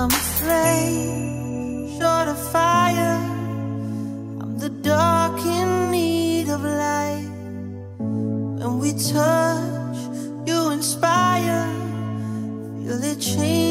I'm afraid, short of fire. I'm the dark in need of light. When we touch, you inspire. Feel it change.